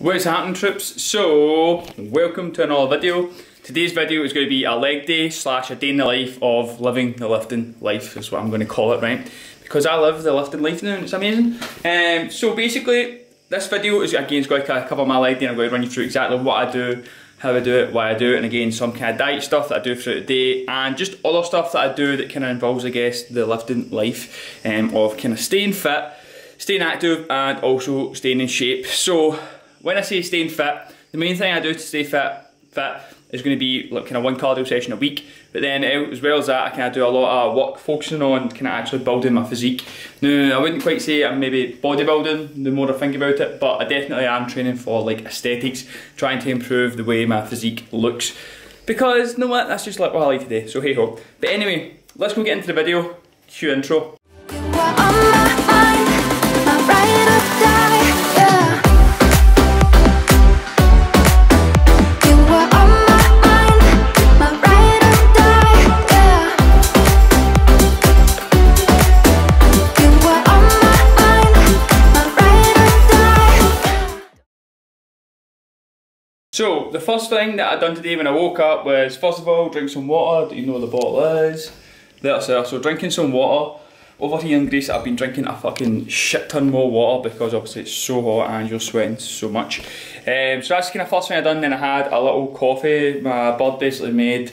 What's happening troops? So, welcome to another video. Today's video is going to be a leg day slash a day in the life of living the lifting life is what I'm going to call it, right? Because I live the lifting life now and it's amazing. Um, so basically, this video is again going to cover my leg day and I'm going to run you through exactly what I do, how I do it, why I do it, and again some kind of diet stuff that I do throughout the day and just other stuff that I do that kind of involves, I guess, the lifting life um, of kind of staying fit, staying active and also staying in shape. So when I say staying fit, the main thing I do to stay fit, fit is going to be like kind of one cardio session a week. But then eh, as well as that, I kind of do a lot of work focusing on kind of actually building my physique. Now, I wouldn't quite say I'm maybe bodybuilding the more I think about it, but I definitely am training for like aesthetics, trying to improve the way my physique looks. Because, you know what, that's just like what I like today, so hey ho. But anyway, let's go get into the video. Cue intro. So, the first thing that I done today when I woke up was, first of all, drink some water. Do you know where the bottle is? There's there. So, drinking some water. Over here in Greece, I've been drinking a fucking shit ton more water because obviously it's so hot and you're sweating so much. Um, so that's the kind of first thing I done. Then I had a little coffee. My bird basically made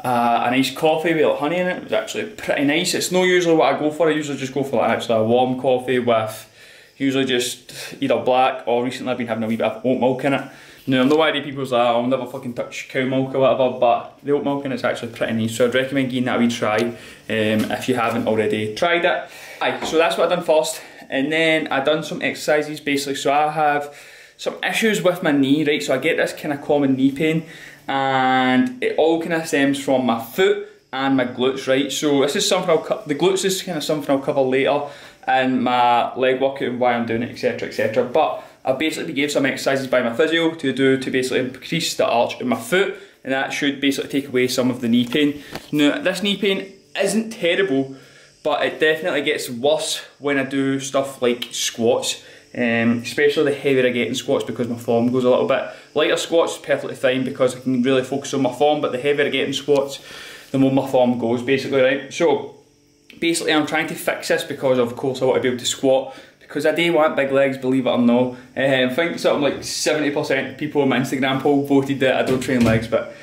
uh, a nice coffee with honey in it. It was actually pretty nice. It's not usually what I go for. I usually just go for like actually a warm coffee with usually just either black or recently I've been having a wee bit of oat milk in it. No, I'm not worried people's like, I'll never fucking touch cow milk or whatever, but the oat milk in it's actually pretty nice, so I'd recommend giving that a wee try um, if you haven't already tried it. Aye, so that's what I done first, and then I done some exercises basically, so I have some issues with my knee, right, so I get this kind of common knee pain, and it all kind of stems from my foot and my glutes, right, so this is something I'll, the glutes is kind of something I'll cover later, and my leg workout and why I'm doing it, etc, etc, but I basically gave some exercises by my physio to do to basically increase the arch in my foot and that should basically take away some of the knee pain. Now this knee pain isn't terrible but it definitely gets worse when I do stuff like squats um, especially the heavier I get in squats because my form goes a little bit. Lighter squats perfectly fine because I can really focus on my form but the heavier I get in squats the more my form goes basically right. So basically I'm trying to fix this because of course I want to be able to squat because I do want big legs, believe it or not. Um, I think something like 70% of people on my Instagram poll voted that I don't train legs, but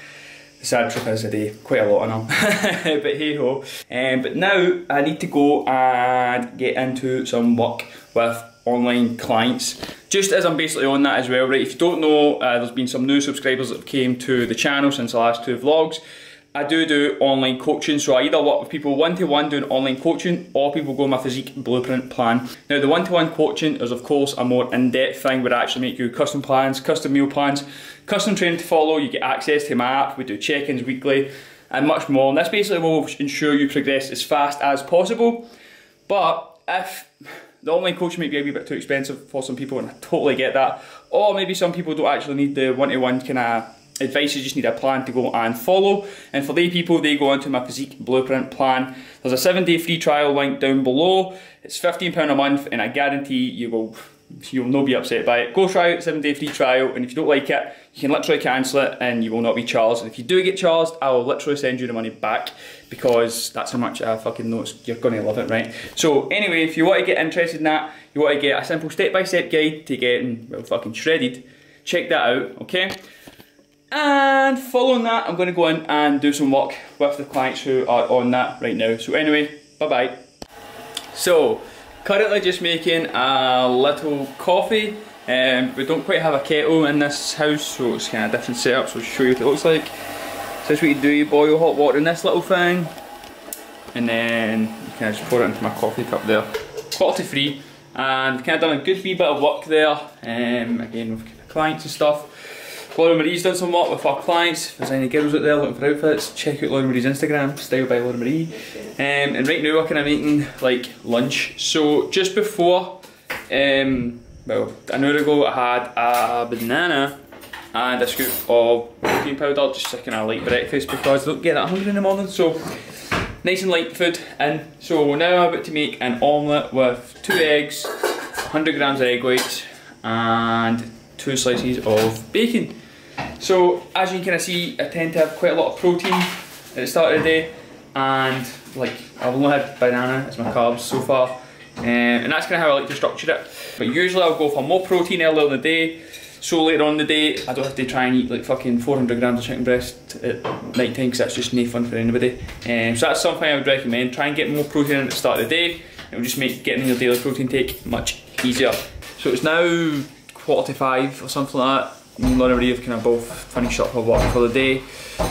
the sad truth is I do quite a lot of them. but hey ho. Um, but now I need to go and get into some work with online clients. Just as I'm basically on that as well, right? If you don't know, uh, there's been some new subscribers that have came to the channel since the last two vlogs. I do do online coaching, so I either work with people one-to-one -one doing online coaching or people go my physique blueprint plan. Now the one-to-one -one coaching is of course a more in-depth thing where I actually make you custom plans, custom meal plans, custom training to follow, you get access to my app, we do check-ins weekly and much more. And this basically will ensure you progress as fast as possible. But if the online coaching might be a wee bit too expensive for some people and I totally get that, or maybe some people don't actually need the one-to-one -one kind of advice, you just need a plan to go and follow. And for the people, they go onto my physique blueprint plan. There's a seven day free trial link down below. It's £15 a month and I guarantee you will you'll not be upset by it. Go try it, seven day free trial, and if you don't like it, you can literally cancel it and you will not be charged. And if you do get charged, I will literally send you the money back because that's how much I fucking know you're gonna love it, right? So anyway, if you want to get interested in that, you want to get a simple step-by-step -step guide to getting well fucking shredded, check that out, okay? And following that, I'm going to go in and do some work with the clients who are on that right now. So anyway, bye-bye. So, currently just making a little coffee. Um, we don't quite have a kettle in this house, so it's kind of different setup, so I'll show you what it looks like. So this what you do, you boil hot water in this little thing, and then you of just pour it into my coffee cup there. Quality free, and kind of done a good wee bit of work there, um, again with clients and stuff. Laura Marie's done some work with our clients. If there's any girls out there looking for outfits, check out Laura Marie's Instagram, Style by Laura Marie. Um, and right now we're kind of making like lunch. So just before, um, well, an hour ago I had a banana and a scoop of protein powder, just a kind of light breakfast because I don't get that hungry in the morning. So nice and light food. And so now I'm about to make an omelette with two eggs, 100 grams of egg whites, and two slices of bacon. So as you can see, I tend to have quite a lot of protein at the start of the day, and like I've only had banana as my carbs so far, um, and that's kind of how I like to structure it. But usually I'll go for more protein earlier in the day, so later on the day I don't have to try and eat like fucking 400 grams of chicken breast at night time because that's just no fun for anybody. Um, so that's something I would recommend. Try and get more protein at the start of the day. It will just make getting your daily protein take much easier. So it's now quarter to five or something like that. Marie have kind of both finished up her work for the day.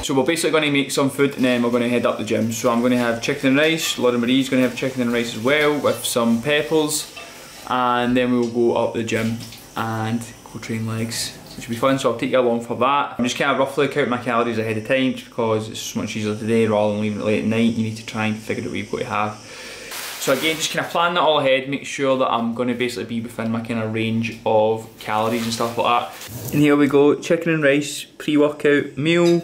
So we're basically going to make some food and then we're going to head up the gym. So I'm going to have chicken and rice, Lauren Marie's going to have chicken and rice as well with some peppers and then we'll go up the gym and go train legs which will be fun so I'll take you along for that. I'm just kind of roughly count my calories ahead of time because it's much easier today rather than leaving it late at night. You need to try and figure out what you've got to have. So again, just kind of plan that all ahead, make sure that I'm going to basically be within my kind of range of calories and stuff like that. And here we go, chicken and rice pre-workout meal.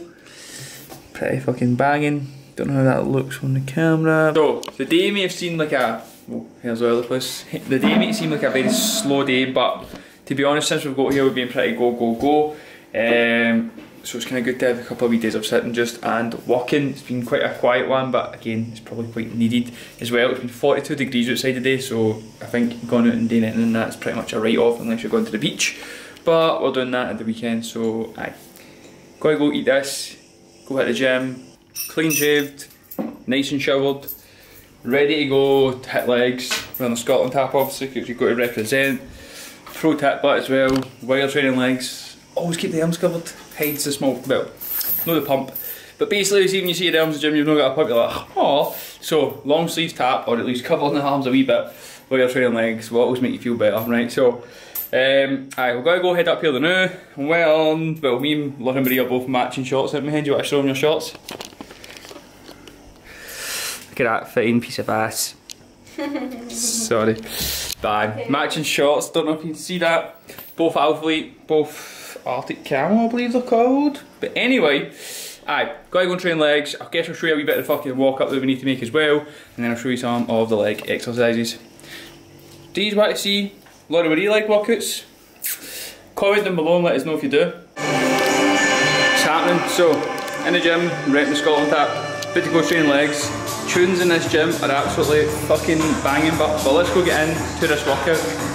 Pretty fucking banging. Don't know how that looks on the camera. So, the day may have seemed like a, oh, here's the other place. The day may seem like a very slow day, but to be honest, since we've got here, we've been pretty go, go, go. Um, so it's kind of good to have a couple of wee days of sitting just and walking. It's been quite a quiet one, but again, it's probably quite needed as well. It's been 42 degrees outside today, so I think going out and doing anything that's pretty much a write-off unless you're going to the beach. But we're doing that at the weekend, so I gotta go eat this, go hit the gym, clean shaved, nice and showered, ready to go to hit legs. We're on the Scotland tap obviously because you've got to represent. Pro tip but as well, while you're training legs, always keep the arms covered hides the small, well, not the pump. But basically, see when you see your arms in the gym, you've not got a pump, you're like, oh. So, long sleeve tap, or at least covering the arms a wee bit while you're training legs will always make you feel better, right? So, um, alright, we're gonna go head up here the now. Well, well, me and Lauren Marie are both matching shorts. Let me hand you want to show them your shorts? Look at that fitting piece of ass. Sorry. Bang. Okay. Matching shorts, don't know if you can see that. Both Alphalete, both Arctic Camel, I believe they're called. But anyway, aye, gotta go and train legs. I guess I'll show you a wee bit of the fucking walk up that we need to make as well, and then I'll show you some of the leg exercises. Do you want to see Lauren Marie leg workouts? Comment them below and let us know if you do. It's happening. So, in the gym, renting the Scotland tap, fit to go train legs. Tunes in this gym are absolutely fucking banging, but, but let's go get in to this workout.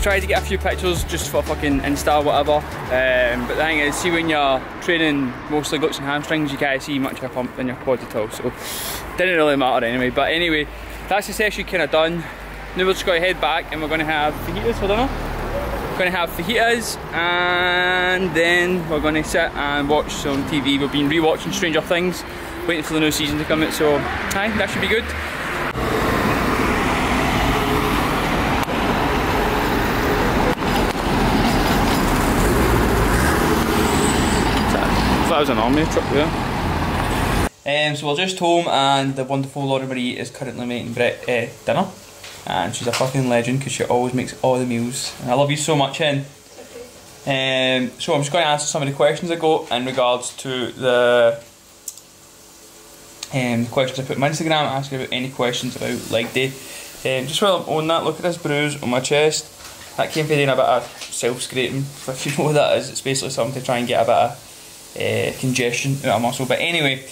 Tried to get a few pictures just for fucking Insta or whatever. Um, but the thing is, see when you're training mostly glutes and hamstrings, you can't see much of a pump in your quad at all. So didn't really matter anyway. But anyway, that's the session kind of done. Now we're just going to head back and we're going to have fajitas for dinner. We're Gonna have fajitas and then we're gonna sit and watch some TV. We've been rewatching Stranger Things, waiting for the new season to come out, so hi, that should be good. Was an army truck there. Um, so we're just home and the wonderful Laura Marie is currently making uh, dinner. And she's a fucking legend because she always makes all the meals. And I love you so much, Hen. Um, so I'm just going to answer some of the questions I got in regards to the um, questions I put on my Instagram, asking about any questions about leg day. Um, just while I'm on that, look at this bruise on my chest. That came from doing a bit of self-scraping. If you know what that is, it's basically something to try and get a bit of uh, congestion out of muscle. But anyway,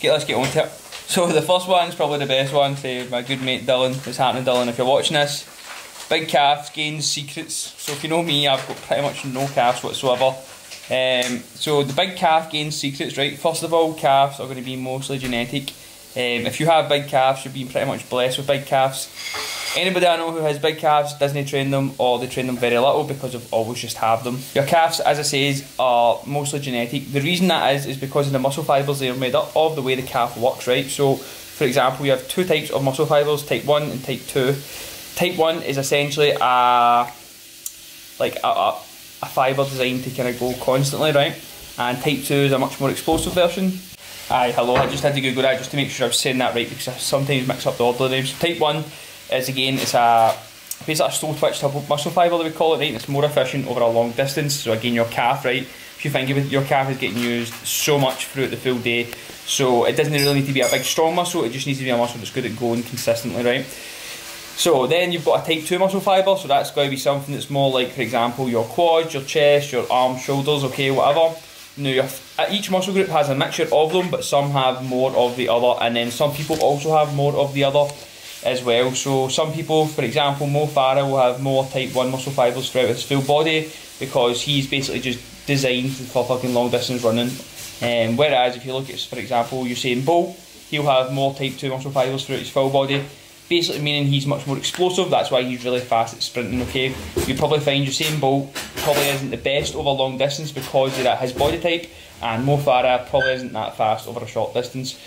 get, let's get on to it. So the first one is probably the best one for my good mate Dylan. What's happening Dylan if you're watching this? Big calves, gains secrets. So if you know me, I've got pretty much no calves whatsoever. Um, so the big calf gains secrets, right? First of all, calves are going to be mostly genetic. Um, if you have big calves, you're being pretty much blessed with big calves. Anybody I know who has big calves doesn't train them or they train them very little because of always just have them. Your calves, as I say, are mostly genetic. The reason that is is because of the muscle fibres they are made up of, the way the calf works, right? So, for example, you have two types of muscle fibres, type 1 and type 2. Type 1 is essentially a like a, a, a fibre designed to kind of go constantly, right? And type 2 is a much more explosive version. Aye, hello, I just had to Google that just to make sure I was saying that right because I sometimes mix up the order names. Type 1 is again, it's a basically a slow twitch type muscle fibre that we call it, right? It's more efficient over a long distance. So again, your calf, right? If you think of it, your calf is getting used so much throughout the full day. So it doesn't really need to be a big strong muscle, it just needs to be a muscle that's good at going consistently, right? So then you've got a type 2 muscle fibre, so that's going to be something that's more like, for example, your quads, your chest, your arms, shoulders, okay, whatever. Now, uh, each muscle group has a mixture of them, but some have more of the other, and then some people also have more of the other as well. So some people, for example, Mo Farah will have more type 1 muscle fibres throughout his full body because he's basically just designed for fucking long distance running. Um, whereas if you look at, for example, Usain Bolt, he'll have more type 2 muscle fibres throughout his full body. Basically meaning he's much more explosive, that's why he's really fast at sprinting, okay? You probably find Usain Bolt probably isn't the best over long distance because of that his body type, and Mo Farah probably isn't that fast over a short distance.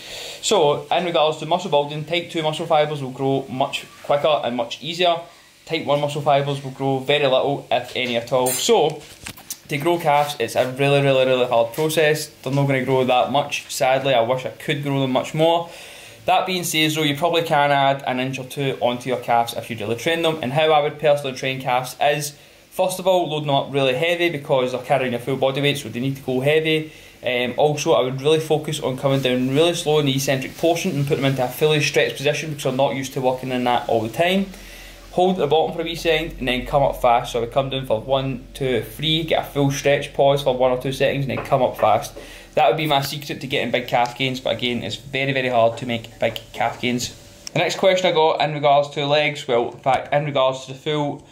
So, in regards to muscle building, type 2 muscle fibres will grow much quicker and much easier. Type 1 muscle fibres will grow very little, if any at all. So, to grow calves, it's a really, really, really hard process. They're not going to grow that much. Sadly, I wish I could grow them much more. That being said, though, you probably can add an inch or two onto your calves if you really train them. And how I would personally train calves is, first of all, load them up really heavy because they're carrying a full body weight, so they need to go heavy. Um, also, I would really focus on coming down really slow in the eccentric portion and put them into a fully stretched position because I'm not used to working in that all the time. Hold at the bottom for a wee second and then come up fast. So I would come down for one, two, three, get a full stretch, pause for one or two seconds and then come up fast. That would be my secret to getting big calf gains, but again, it's very, very hard to make big calf gains. The next question I got in regards to legs, well, in fact, in regards to the full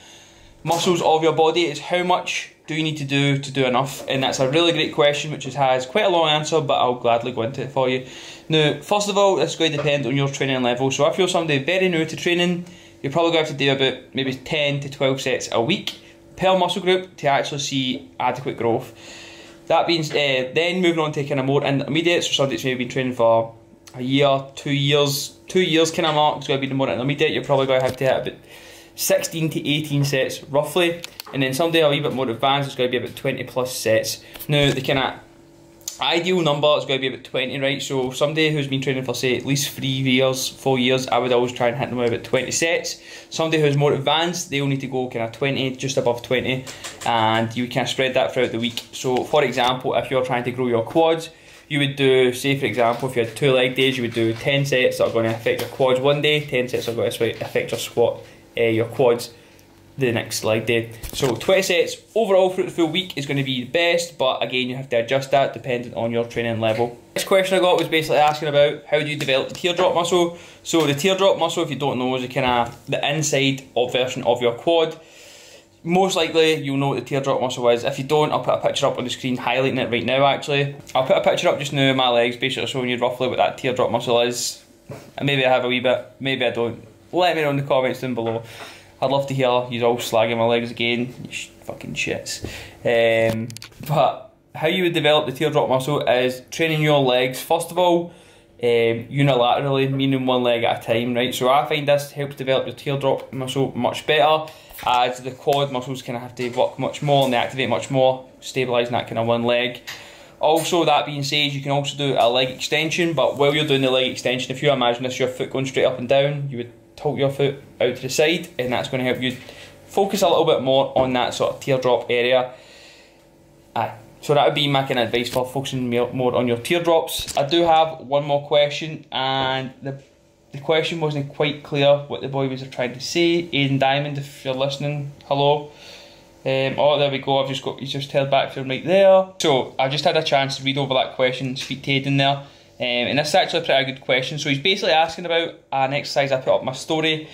muscles of your body is how much do you need to do to do enough? And that's a really great question, which has quite a long answer, but I'll gladly go into it for you. Now, first of all, it's going to depend on your training level. So if you're somebody very new to training, you're probably going to have to do about maybe 10 to 12 sets a week per muscle group to actually see adequate growth. That means uh, then moving on to kind of more intermediate, so that's maybe been training for a year, two years, two years kind of mark is going to be the more intermediate. You're probably going to have to hit about 16 to 18 sets roughly and then somebody a wee bit more advanced is going to be about 20 plus sets. Now the kind of ideal number is going to be about 20 right? So somebody who's been training for say at least three years four years I would always try and hit them with about 20 sets. Somebody who's more advanced they'll need to go kind of 20 just above 20 and you can spread that throughout the week. So for example if you're trying to grow your quads you would do say for example if you had two leg days you would do 10 sets that are going to affect your quads one day 10 sets are going to affect your squat uh, your quads the next leg day. So 20 sets overall throughout the full week is going to be the best, but again you have to adjust that depending on your training level. Next question I got was basically asking about how do you develop the teardrop muscle. So the teardrop muscle, if you don't know, is the kind of the inside of version of your quad. Most likely you'll know what the teardrop muscle is. If you don't, I'll put a picture up on the screen highlighting it right now actually. I'll put a picture up just now of my legs, basically showing you roughly what that teardrop muscle is. And maybe I have a wee bit, maybe I don't. Let me know in the comments down below. I'd love to hear you all slagging my legs again. You sh- fucking shits. Um, but how you would develop the teardrop muscle is training your legs. First of all, um, unilaterally, meaning one leg at a time, right? So I find this helps develop your teardrop muscle much better as the quad muscles kind of have to work much more and they activate much more, stabilising that kind of one leg. Also, that being said, you can also do a leg extension, but while you're doing the leg extension, if you imagine this, your foot going straight up and down, you would tilt your foot out to the side, and that's going to help you focus a little bit more on that sort of teardrop area. Aye. So that would be my kind of advice for focusing more on your teardrops. I do have one more question, and the the question wasn't quite clear what the boy was trying to say. Aiden Diamond, if you're listening, hello. Um, oh, there we go. I've just got he's just held back from right there. So I just had a chance to read over that question, speak to Aiden there, um, and is actually a pretty good question. So he's basically asking about an exercise I put up my story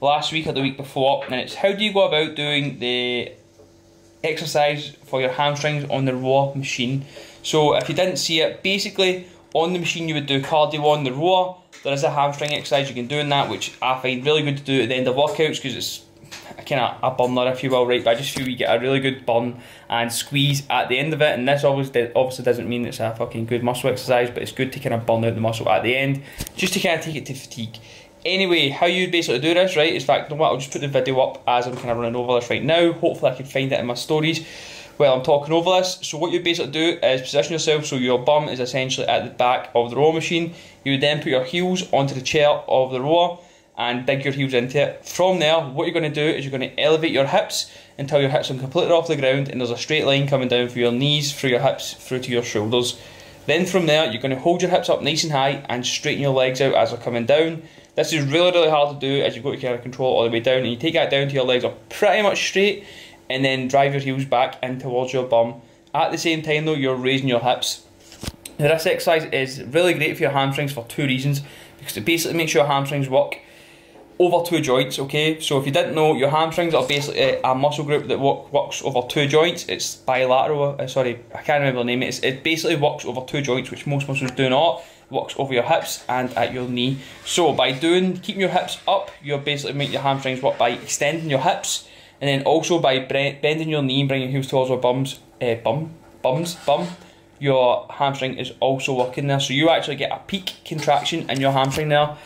last week or the week before, and it's how do you go about doing the exercise for your hamstrings on the rower machine. So if you didn't see it, basically on the machine you would do cardio on the rower there is a hamstring exercise you can do in that, which I find really good to do at the end of workouts because it's kind of a burner, if you will, right? But I just feel you get a really good burn and squeeze at the end of it. And this obviously obviously doesn't mean it's a fucking good muscle exercise, but it's good to kind of burn out the muscle at the end, just to kind of take it to fatigue. Anyway, how you basically do this, right? In fact, you know what? I'll just put the video up as I'm kind of running over this right now. Hopefully, I can find it in my stories while I'm talking over this. So what you basically do is position yourself so your bum is essentially at the back of the rower machine. You would then put your heels onto the chair of the rower and dig your heels into it. From there, what you're going to do is you're going to elevate your hips until your hips are completely off the ground and there's a straight line coming down from your knees, through your hips, through to your shoulders. Then from there, you're going to hold your hips up nice and high and straighten your legs out as they're coming down. This is really, really hard to do as you've got to kind of control all the way down and you take that down to your legs are pretty much straight and then drive your heels back in towards your bum. At the same time though, you're raising your hips. Now this exercise is really great for your hamstrings for two reasons. Because it basically makes your hamstrings work over two joints, okay? So if you didn't know, your hamstrings are basically a muscle group that work, works over two joints. It's bilateral, uh, sorry, I can't remember the name. It's, it basically works over two joints, which most muscles do not. Works over your hips and at your knee. So by doing, keeping your hips up, you're basically making your hamstrings work by extending your hips and then also by bending your knee bringing heels towards your bums, uh, bum, bums, bum, your hamstring is also working there. So you actually get a peak contraction in your hamstring there.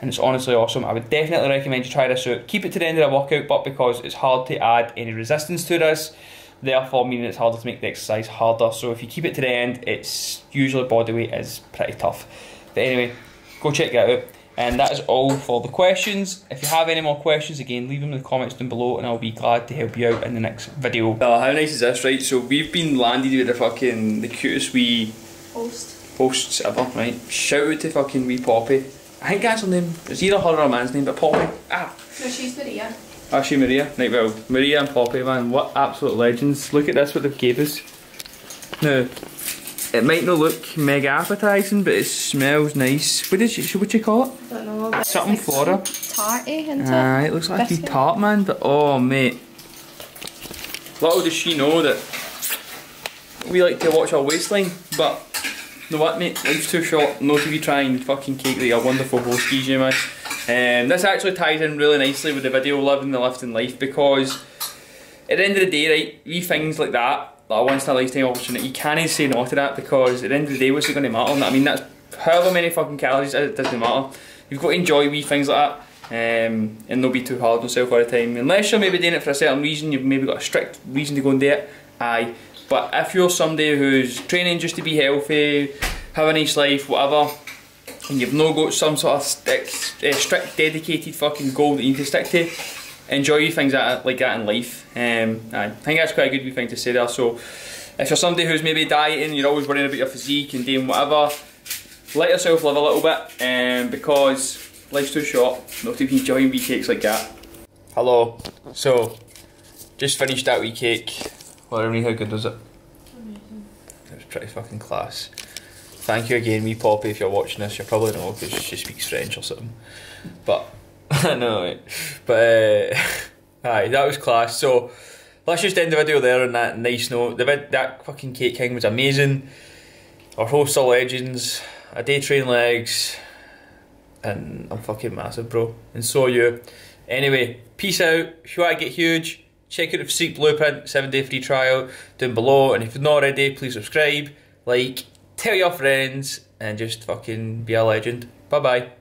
And it's honestly awesome. I would definitely recommend you try this out. Keep it to the end of the workout, but because it's hard to add any resistance to this, therefore meaning it's harder to make the exercise harder. So if you keep it to the end, it's usually body weight is pretty tough. But anyway, go check that out. And that is all for the questions. If you have any more questions, again, leave them in the comments down below and I'll be glad to help you out in the next video. Oh, how nice is this, right? So we've been landed with the fucking, the cutest wee... Post. Posts ever, right? Shout out to fucking wee Poppy. I think that's her name. It's either her or a man's name, but Poppy. Ah. No, she's Maria. Ah, Actually, Maria. Right, well, Maria and Poppy, man, what absolute legends. Look at this, what they've gave us. Now, it might not look mega appetising, but it smells nice. What did you, what you call it? I don't know. Something like for her. Tarty, isn't it? Ah, it looks like a tart, man. But oh, mate. Little does she know that we like to watch our waistline, but know what, mate? Life's too short not to be trying fucking cake that your wonderful host you, man. Um, this actually ties in really nicely with the video Living the Lifting Life because at the end of the day, right, wee things like that like a once in a lifetime opportunity. You can't say no to that because at the end of the day, what's it going to matter? I mean, that's however many fucking calories, it doesn't matter. You've got to enjoy wee things like that. Um, and not be too hard on yourself all the time. Unless you're maybe doing it for a certain reason, you've maybe got a strict reason to go and do it, aye. But if you're somebody who's training just to be healthy, have a nice life, whatever, and you've not got some sort of strict, uh, strict dedicated fucking goal that you need to stick to, enjoy things that, like that in life. Um, I think that's quite a good thing to say there. So if you're somebody who's maybe dieting, you're always worrying about your physique and doing whatever, let yourself live a little bit um, because life's too short not to be enjoying wee cakes like that. Hello. So, just finished that wee cake. Well, I mean, how good was it? Amazing. It was pretty fucking class. Thank you again, me Poppy, if you're watching this. You're probably know because she speaks French or something. But I know, mate. But, uh, aye, that was class. So, let's just end the video there on that nice note. The vid that fucking Cake King was amazing. Our hosts are legends. I day train legs. And I'm fucking massive, bro. And so are you. Anyway, peace out. If you want to get huge, check out the Physique Blueprint 7 day free trial down below. And if you're not already, please subscribe, like, tell your friends, and just fucking be a legend. Bye bye.